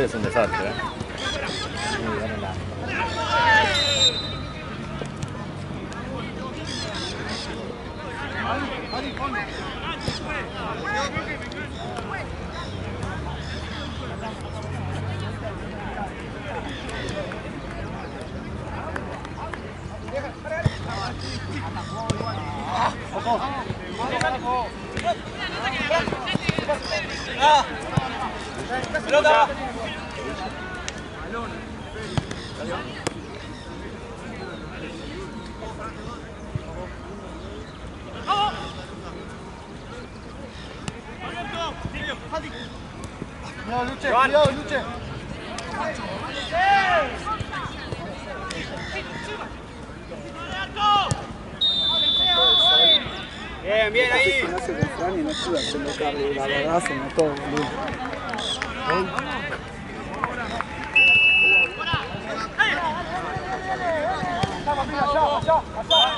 这是你的啥子 No, Luche, Joan. cuidado, Luche. Bien, bien ahí. No se me Fran y no pude hacerlo cardio, la verdad se mató, boludo. Allá, allá, allá.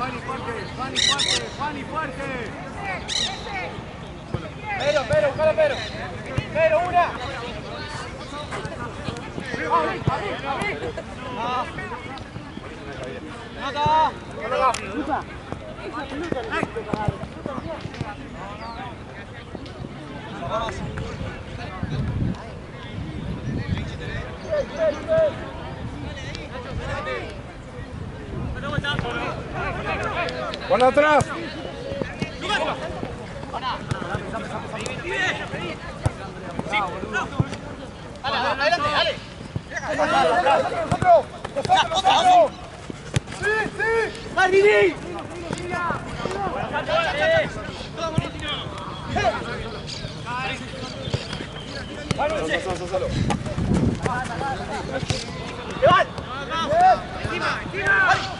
Fanny fuerte, Fanny fuerte, Fanny fuerte. Pero, pero, pero, pero. Pero, una. ¡Por atrás! ¡Adelante, dale! ¡Sí, sí! ¡Más, Vini! ¡Levan! ¡Encima, encima!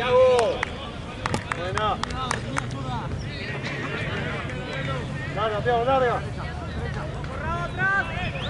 Tiago. Buena. Larga, Tiago, larga. atrás.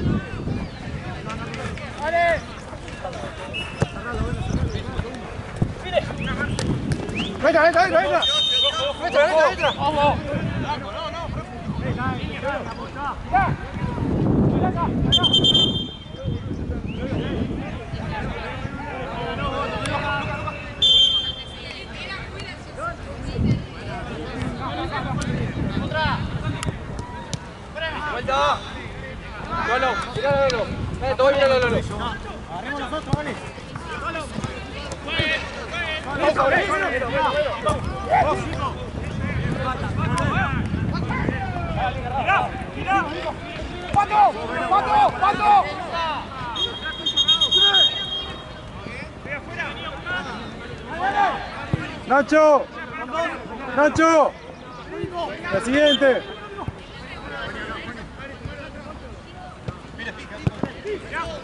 Venga, venga, venga, venga. Entra, entra, entra. Vuelta. Lolo, tiralo, Lolo. Eh. Nacho. Nacho. La siguiente.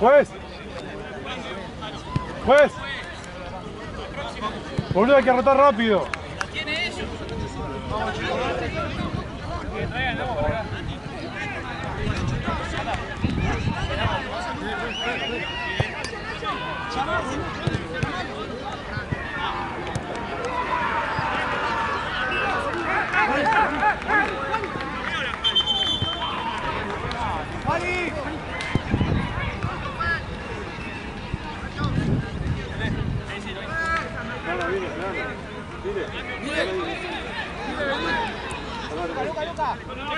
Juez. Juez. Boludo, hay que rotar rápido.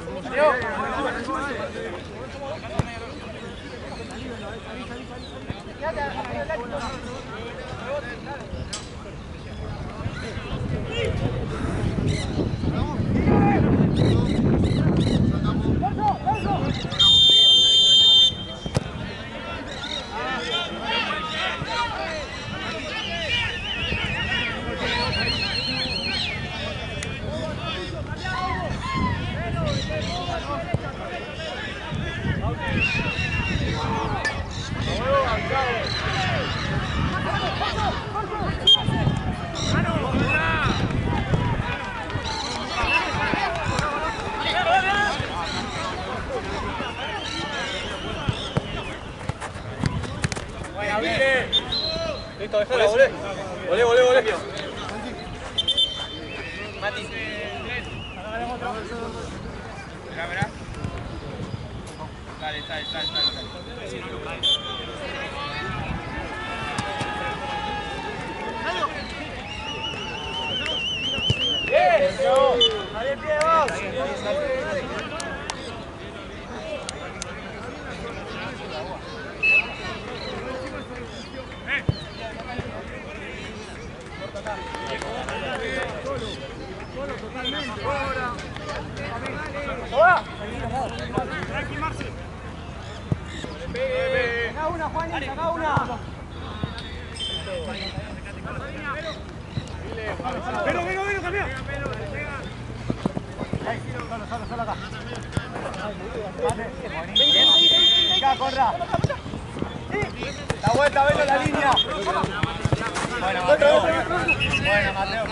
Entendeu? Corra. La vuelta, velo la línea. Bueno, Mateo. Bueno, Mateo,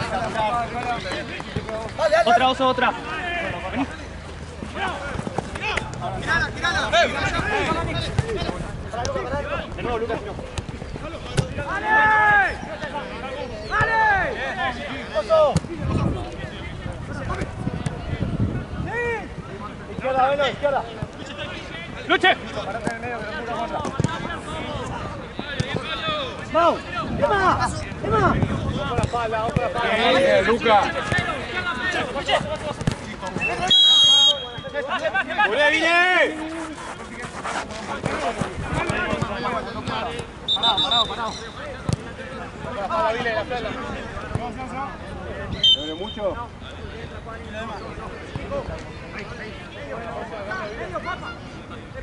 Otra, oso, otra. De nuevo, Lucas, no. ¡Vale! ¡Vale! Oso. Izquierda, velo, izquierda. ¡Luche! Parate en el medio que no puta contra. ¡Mau! ¡Emma! ¡Emma! Otra espalda, otra espalda. Bien, Luca. ¡Volé, Vine! Parado, parado, parado. Otra espalda, Vile, la espalda. ¿Duele mucho?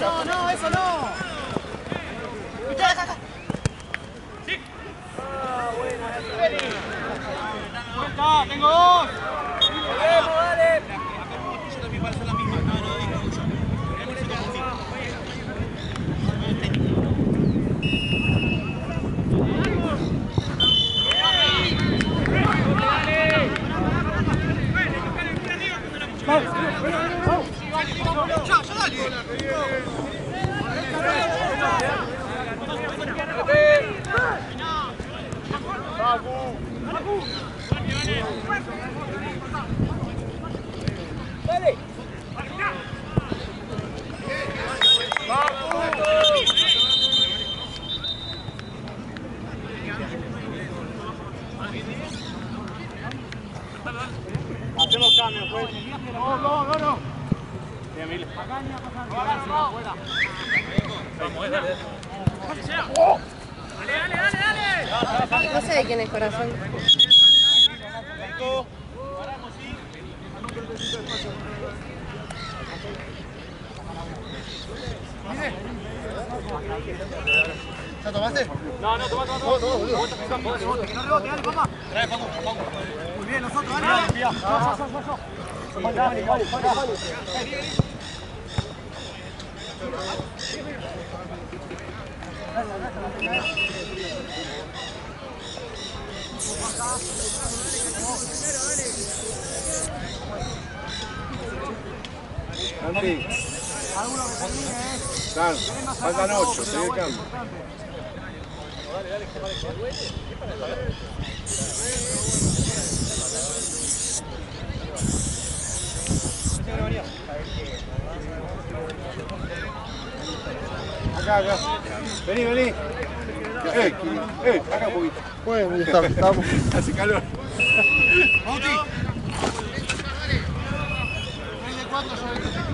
No, no, eso no. Andy. Sal, faltan ocho, se ve cambio. Dale, dale, que Acá, acá. Vení, vení. Eh, eh, acá un poquito. Bueno, estamos. Hace calor. De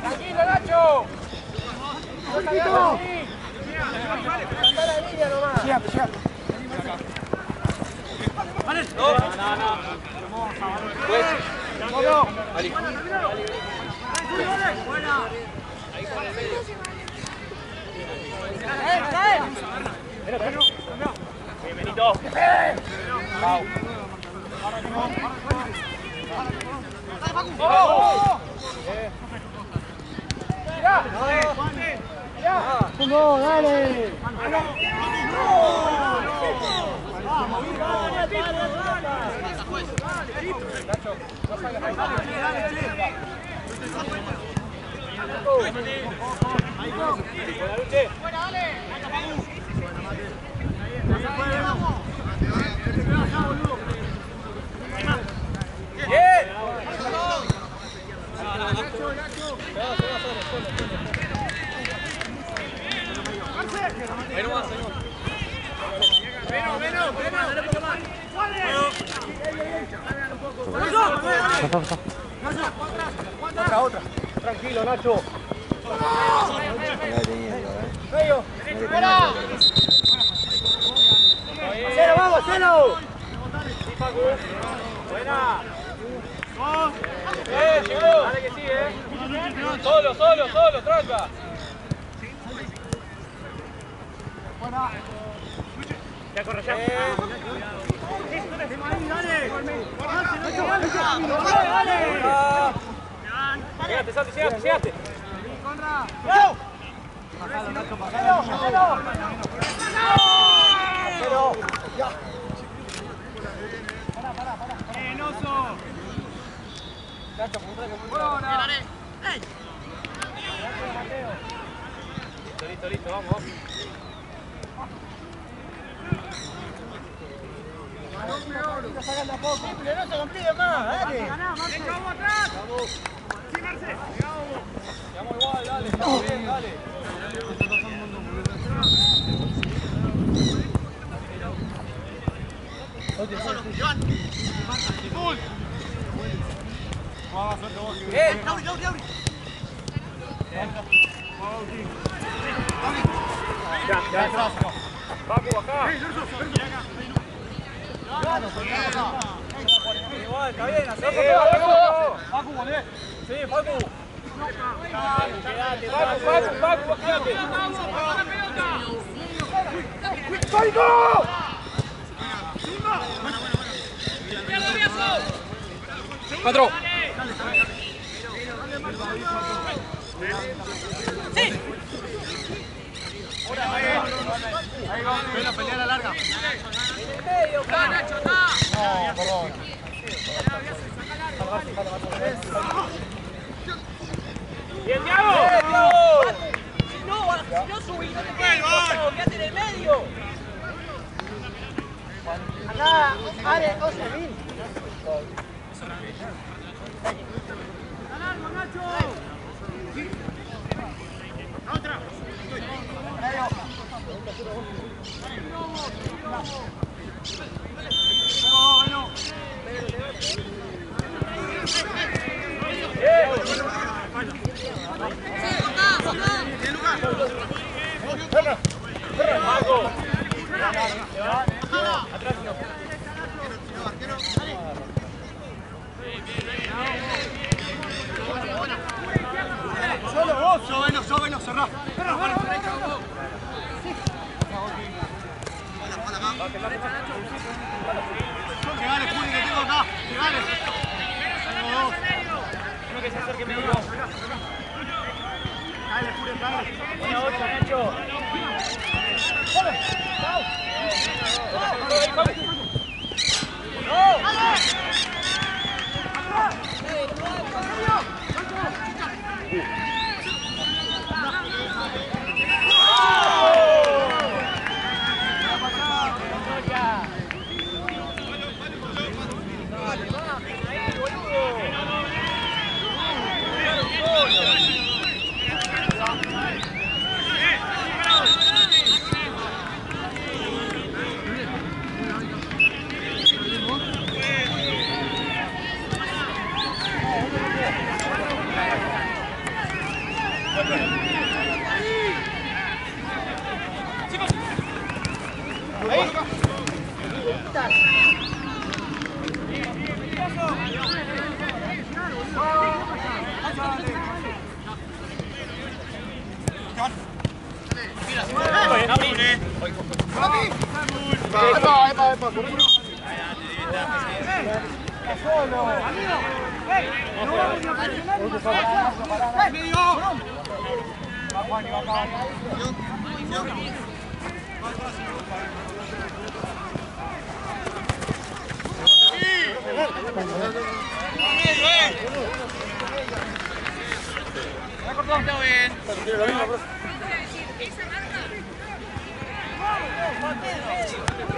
Tranquilo, Nacho. Tranquilo. la línea nomás. Sí, sí. No, no, no. no. Llegate, llegate. ¡Vamos, dale! Otra, 7兆 Eh, Ya, ya, atrás. Paco, acá. Igual, está bien, así. Paco, volé. Sí, Paco. Quédate, Paco, Paco, ¡Paco! Cuatro. Ven a pelear a Solo vos. Sóbelo, sóbelo, cerrá. Cerrá, para la derecha. Llegale, que tengo acá. Llegale. Tengo dos. Quiero que se acerque. Dale, Juli, dale. Una ocho, Nacho. Hey, come on, come on. Epa, epa.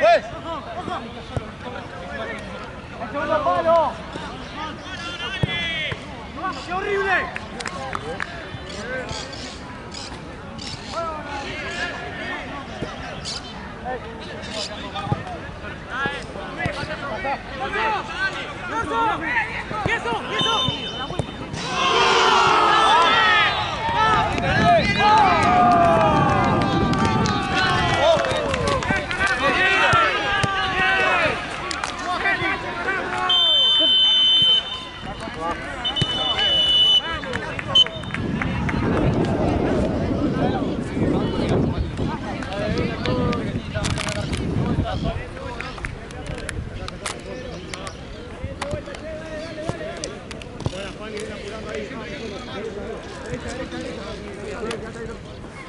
Hey! Yes, sir! Yes, sir!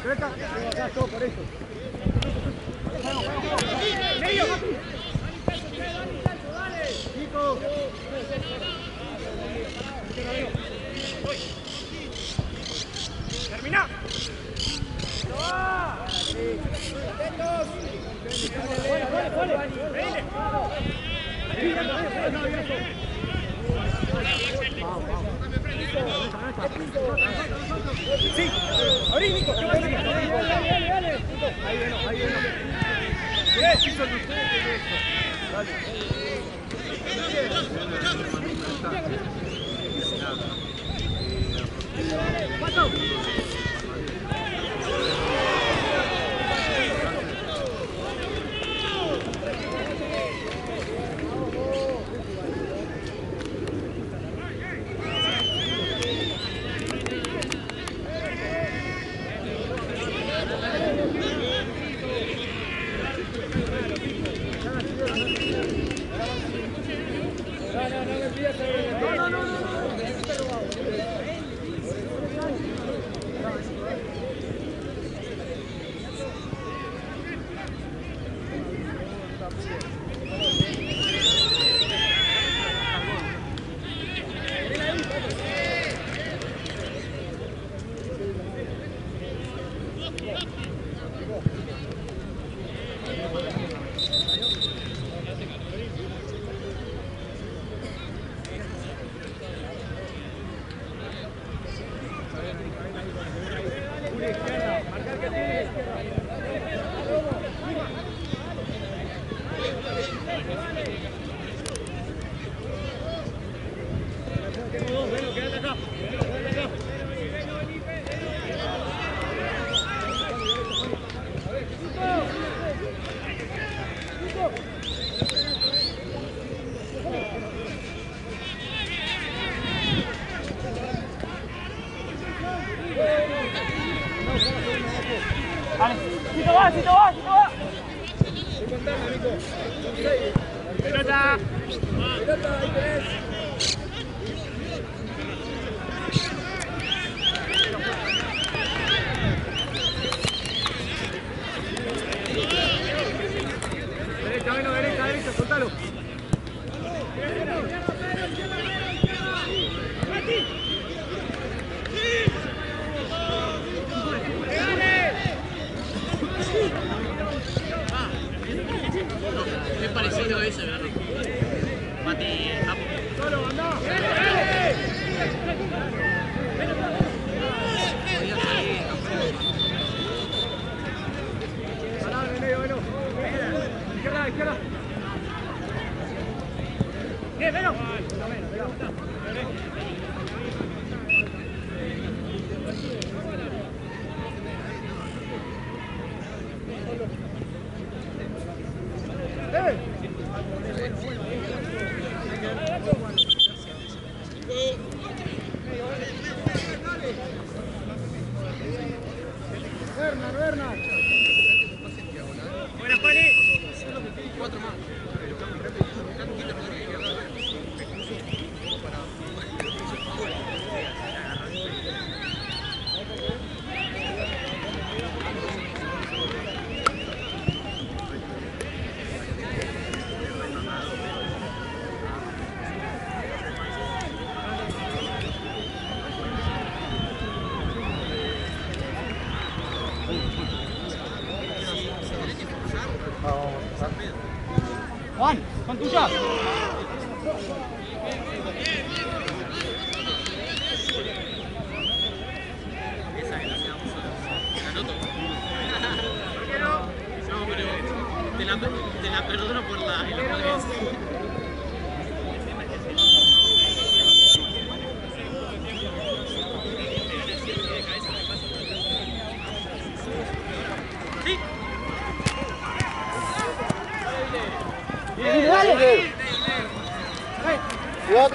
Juez. Juez. El segundo palo. ¡Qué horrible! ¡Termina! Sí, abrí, Nico. Dale. Ahí viene, ahí viene. Ustedes.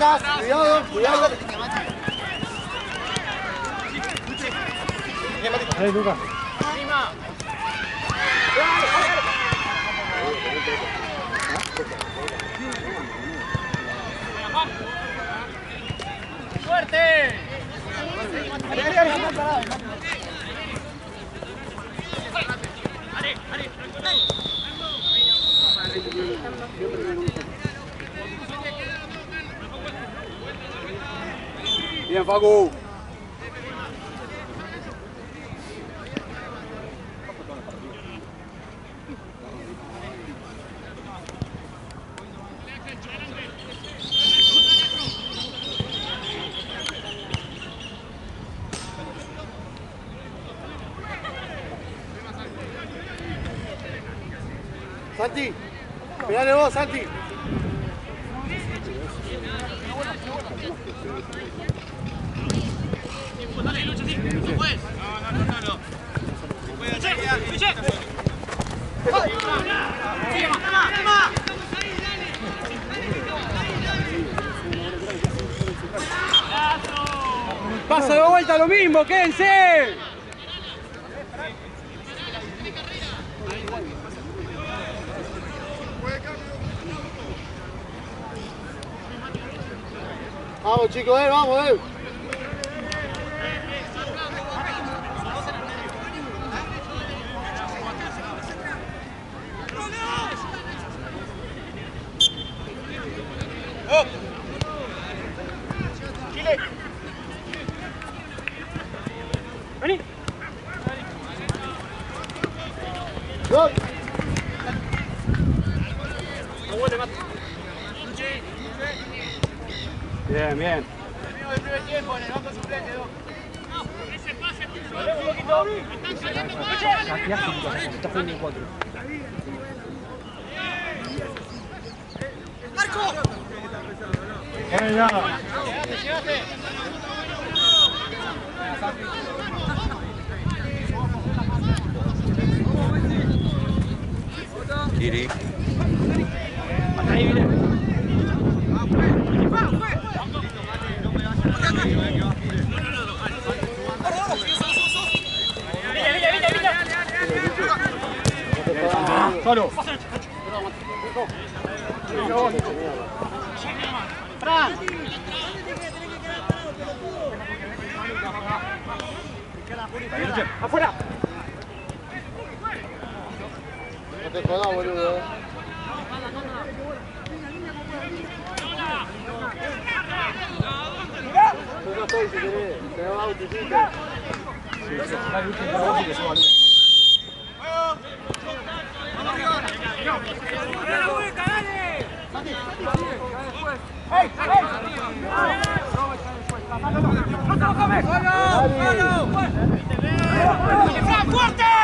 Pelotas, cuidado, cuidado. Ahí, Lucas. ¡Fuerte! Bien, Facu. Santi, pegale vos, Santi. Pasa de vuelta lo mismo, quédense. Vamos chicos, eh, vamos, eh. Vení. Gol. Bien, bien. Kiri. Solo. Afuera. No te jodas, boludo. Eh. No ¡No.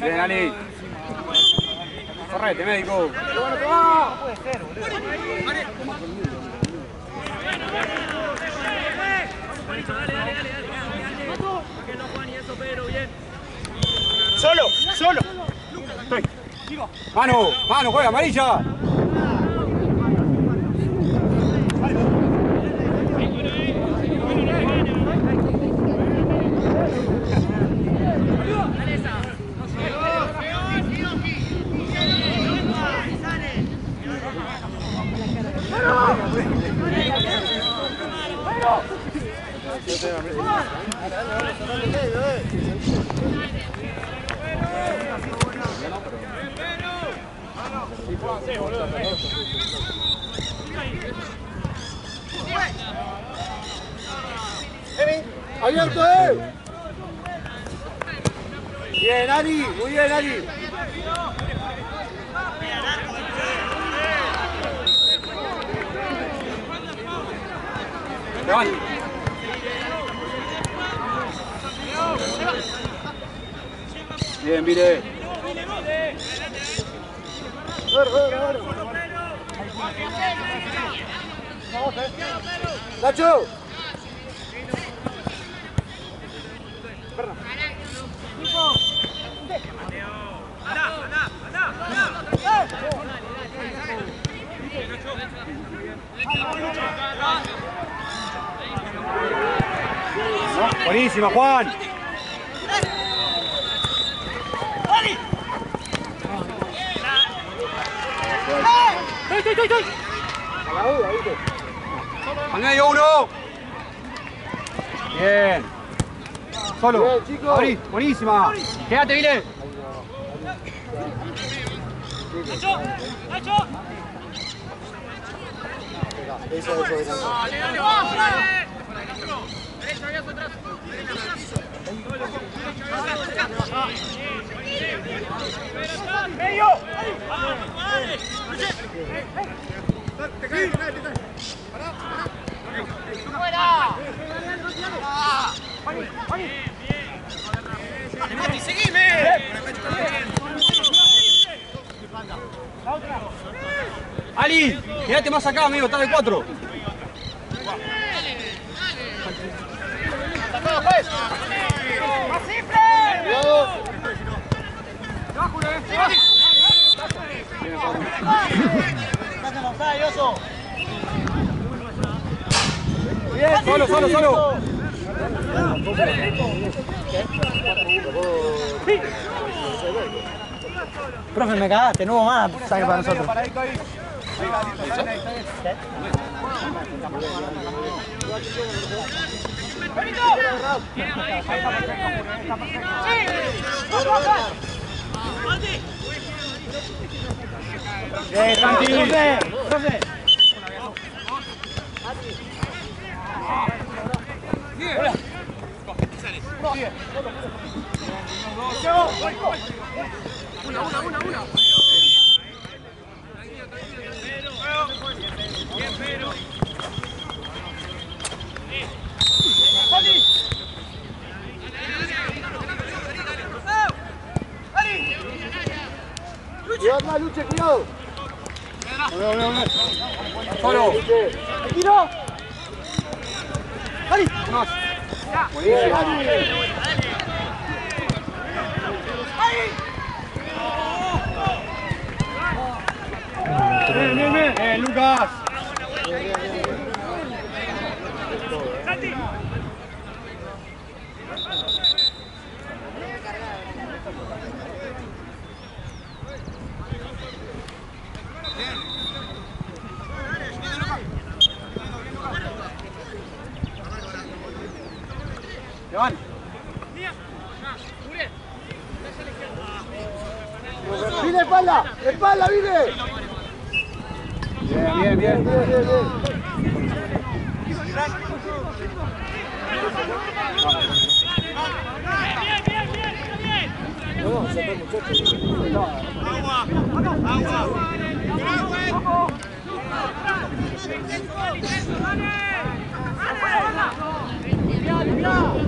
Bien, Ali. Correte, médico. Solo, solo. Mano, juega, amarilla. ¡Abierto, eh! Bien, Ari, muy bien, Ari. Levante. Bien, mire. Nacho. Buenísima, Juan. Al medio uno. Bien. Solo. Abrí, buenísima. Quédate, Vile. Eso, eso, eso. Ali, quédate más acá, amigo, está de cuatro. Bien, solo, solo, solo. Profe, me cagaste, no hubo más saque para nosotros. Profe, profe. Cuidado más, Luche, cuidado. Solo. Tiro. Más. Bien, Ari. Bien, bien, bien. Bien, Lucas. Iván. ¡Vine, espalda! ¡Espalda, vine! Bien, bien, bien. bien, bien, bien.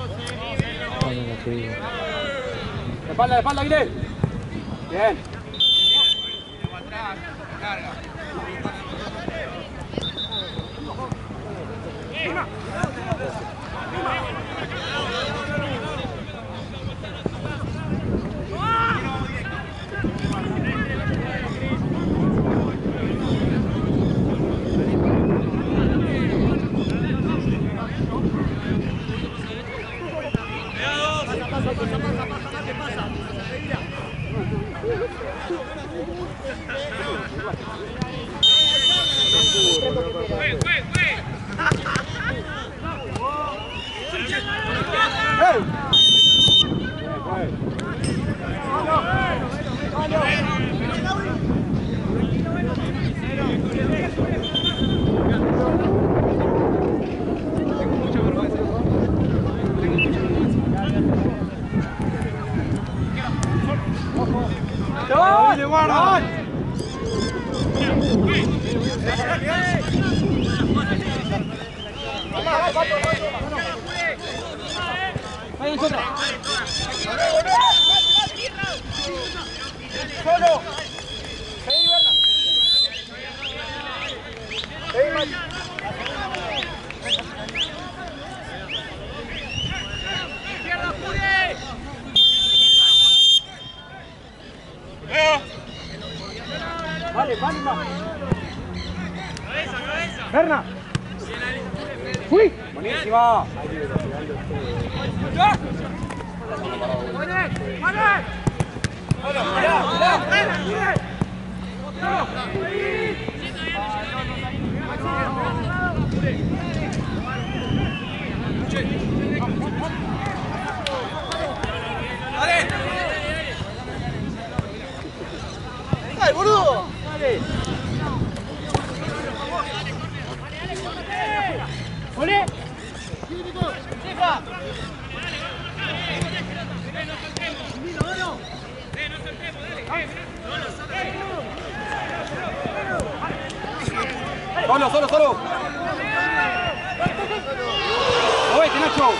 De espalda, de espalda, Guilherme. Bien. ¡Vale, guarda! Vaya nosotros. Solo. Seguí, Berna. Seguí, Mati. Berna. Uy, buenísima. ¡Ay, boludo! Dale. Solo, solo, solo. Movete, Nacho.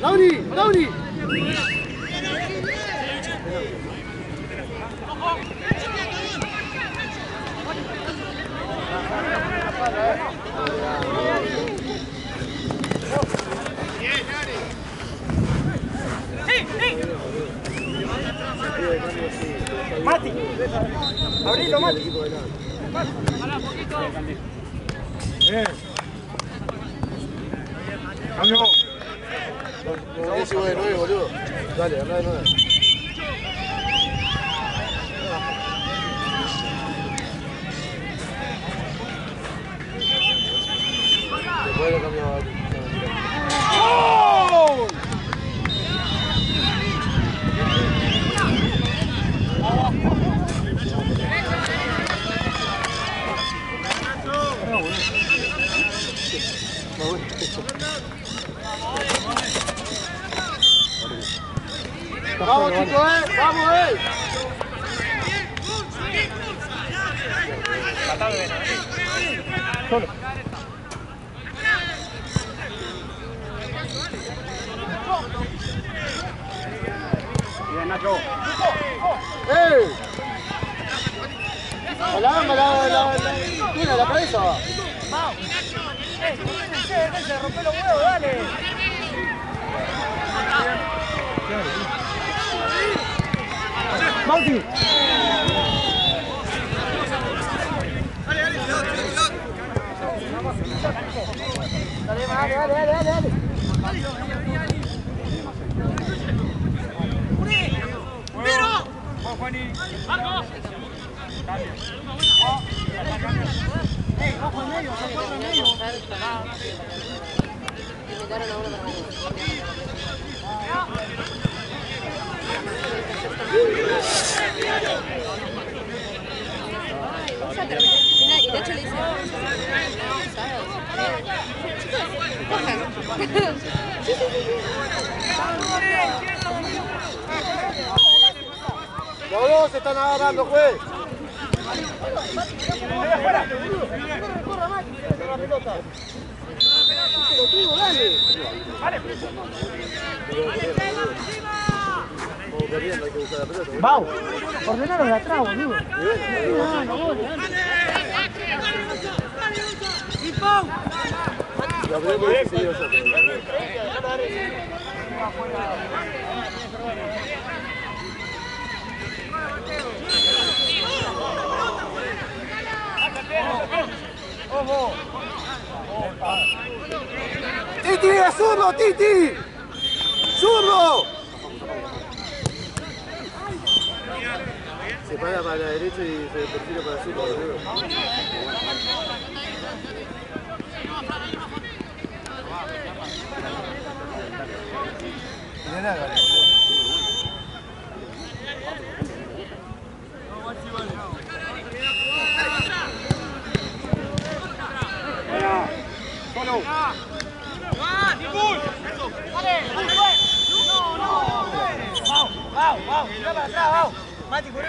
Lauri, Lauri. Mati. Abrilo, Mati. Bien. Cambio. Buenísimo de nueve, boludo. Dale, anda de nueve. Después lo cambiaba. ¡Gol! Vamos chicos, eh. Vamos, eh. Solo. Bien, Nacho. ¡Eh! La la, la, la, tiene la cabeza. Eh, comuníquense, déjense de romper los huevos, dale. Bauti. Dale, dale, dale, dale, dale. A uno para mañana. Ay, vos ya terminé. Mira, y de hecho le dice, Los dos se están agarrando, juez. Vau, ordenaros de atrás, boludo. ¡Titi, zurdo, Titi! ¡Zurdo! Se para para la derecha y se perfila para el. boludo. Vau, vau, tira para atrás, vau. Mati, curilo,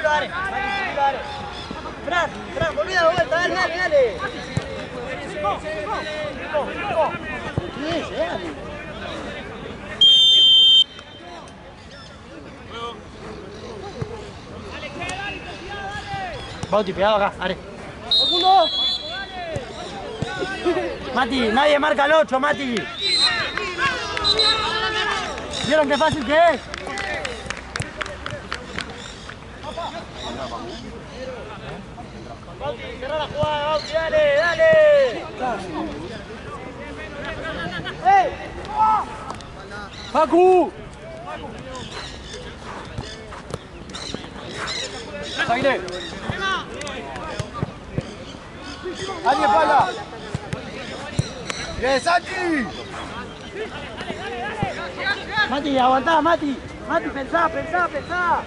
dale. Dale. Fran, Fran, volví a la vuelta, dale, dale, dale. Chico, chico. ¿Qué es, eh, dale? Bauti, pegado acá, Are. ¡Facundo! Mati, nadie marca el 8, Mati. ¿Vieron qué fácil que es? Bauti, cerrá la jugada, Bauti, dale, dale. ¡Ey! ¡Facu! Zaire. ¡Alguien pala! ¡Bien, Santi! Mati, aguantá, Mati. Mati, pensá, pensá, pensá.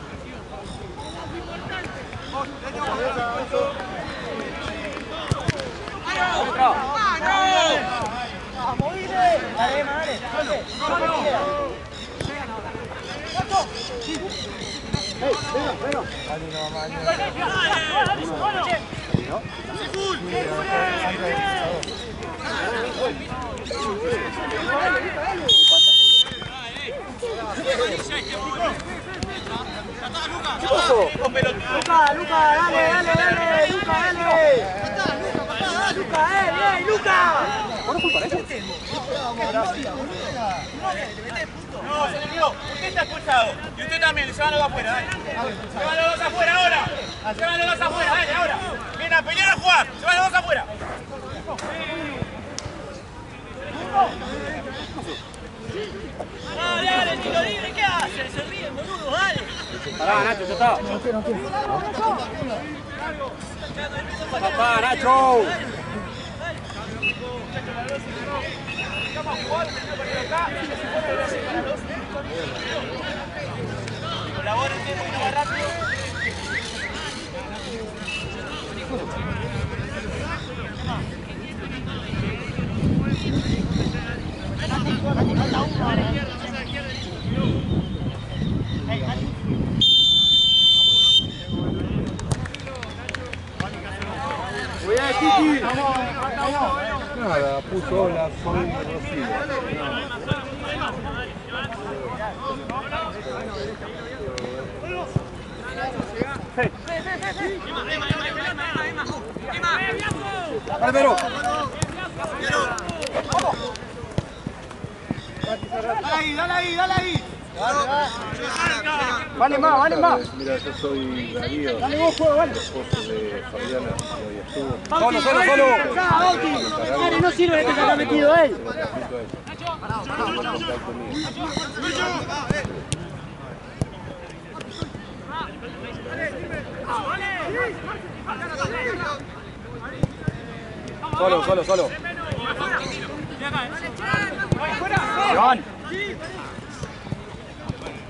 Vamos, Ide. Dale, Emma, dale. Dale, dale, Luca, Luca, dale, dale, dale. Luca, dale. Luca, eh, bien, Luca. No, se le dio. Usted está expulsado. Y usted también. Se van los dos afuera, dale. Se van los dos afuera ahora. Se van los dos afuera, dale, ahora. Vienen a pelear a jugar. Se van los dos afuera. Dale, dale, tiro libre, ¿qué hace? Se ríen, boludo, dale. Pará, Nacho, ya está. Papá, Nacho. Que ir más rápido. Nada, puso la soy Rocío. Pedro. Dale ahí, dale ahí, dale ahí. Vale más, vale más. Mira, yo soy Darío, Dale vos, juego, vale. esposo de Fabiana, que hoy estuvo. Solo, solo, solo. Dale, no sirve que se haya metido él. Se lo transmito a él. Está conmigo. Solo, solo,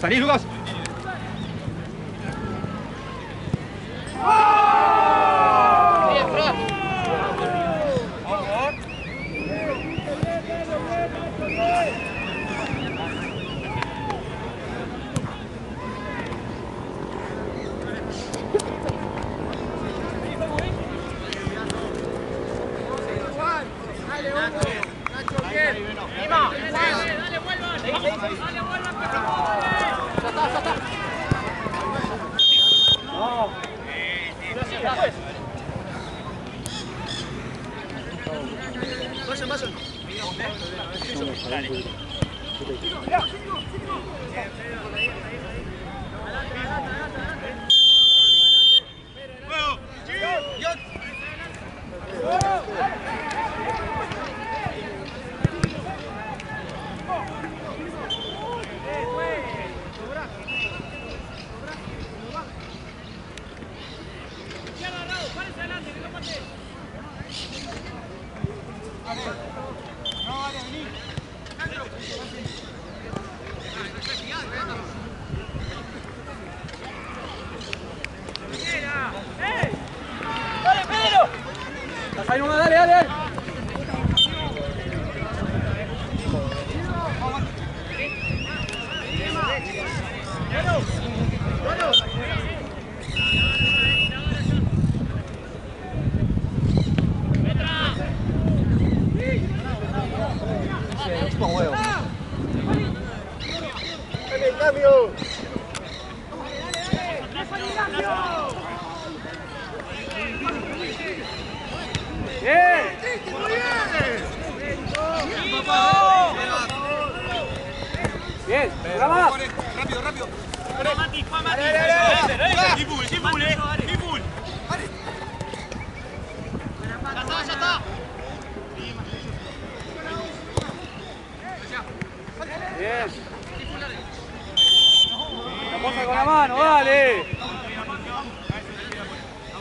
Salí, Lucas. Bien, Fran. Ahí nomás, dale, dale, dale. Dale, cambio. Bien, una. Rápido, rápido. Eh. Con la mano, dale.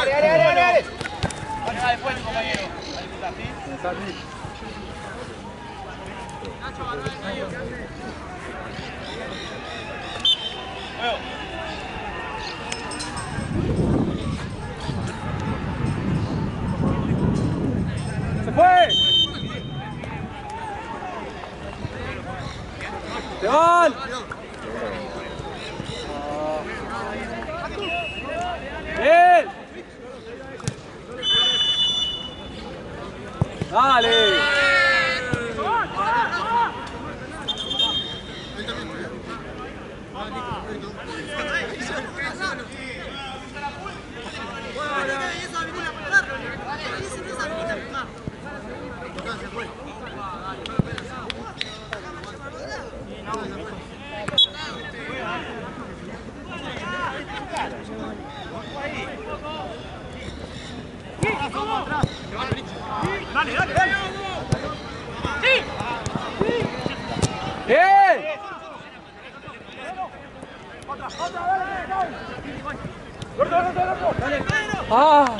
Miriam. Dale, dale, dale, dale. Dale, dale, después, compañero. Juego. ¡Se fue! ¡Se van! ¡Bien! ¡Dale! ¡Ah!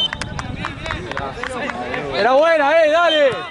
Era buena, eh, dale.